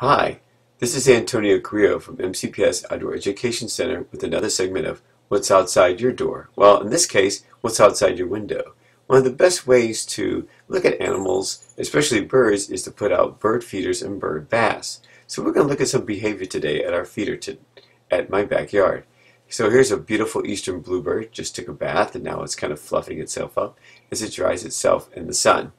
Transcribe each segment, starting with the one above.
Hi, this is Antonio Carrillo from MCPS Outdoor Education Center with another segment of What's Outside Your Door? Well, in this case, what's outside your window? One of the best ways to look at animals, especially birds, is to put out bird feeders and bird baths. So we're going to look at some behavior today at our feeder to, at my backyard. So here's a beautiful eastern bluebird, just took a bath and now it's kind of fluffing itself up as it dries itself in the sun.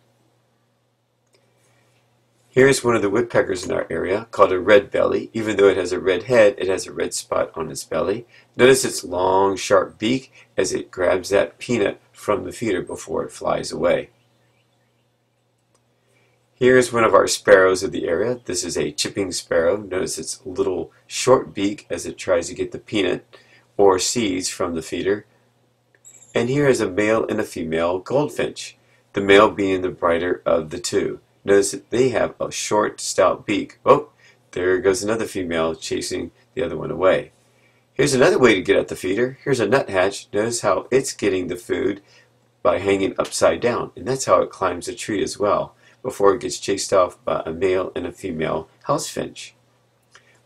Here's one of the woodpeckers in our area called a red belly. Even though it has a red head, it has a red spot on its belly. Notice its long, sharp beak as it grabs that peanut from the feeder before it flies away. Here's one of our sparrows of the area. This is a chipping sparrow. Notice its little short beak as it tries to get the peanut or seeds from the feeder. And here is a male and a female goldfinch, the male being the brighter of the two. Notice that they have a short, stout beak. Oh, there goes another female chasing the other one away. Here's another way to get at the feeder. Here's a nuthatch. Notice how it's getting the food by hanging upside down. And that's how it climbs a tree as well, before it gets chased off by a male and a female house finch.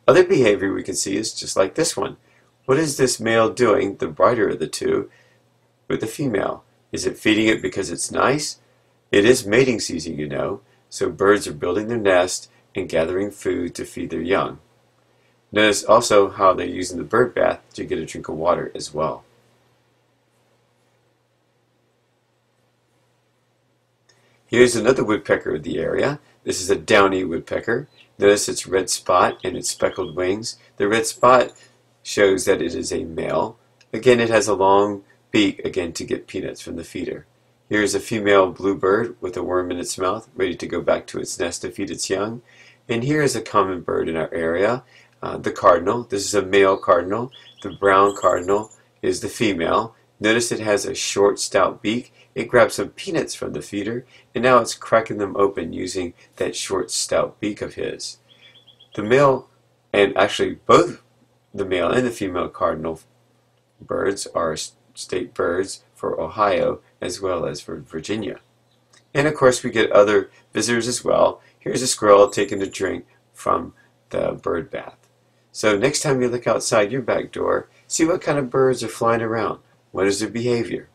Other behavior we can see is just like this one. What is this male doing, the brighter of the two, with the female? Is it feeding it because it's nice? It is mating season, you know. So birds are building their nest and gathering food to feed their young. Notice also how they're using the bird bath to get a drink of water as well. Here's another woodpecker of the area. This is a downy woodpecker. Notice its red spot and its speckled wings. The red spot shows that it is a male. Again, it has a long beak, again, to get peanuts from the feeder. Here is a female bluebird with a worm in its mouth, ready to go back to its nest to feed its young. And here is a common bird in our area, uh, the cardinal. This is a male cardinal. The brown cardinal is the female. Notice it has a short, stout beak. It grabbed some peanuts from the feeder, and now it's cracking them open using that short, stout beak of his. The male, and actually both the male and the female cardinal birds are state birds for Ohio as well as for Virginia. And of course we get other visitors as well. Here's a squirrel taking a drink from the bird bath. So next time you look outside your back door, see what kind of birds are flying around. What is their behavior?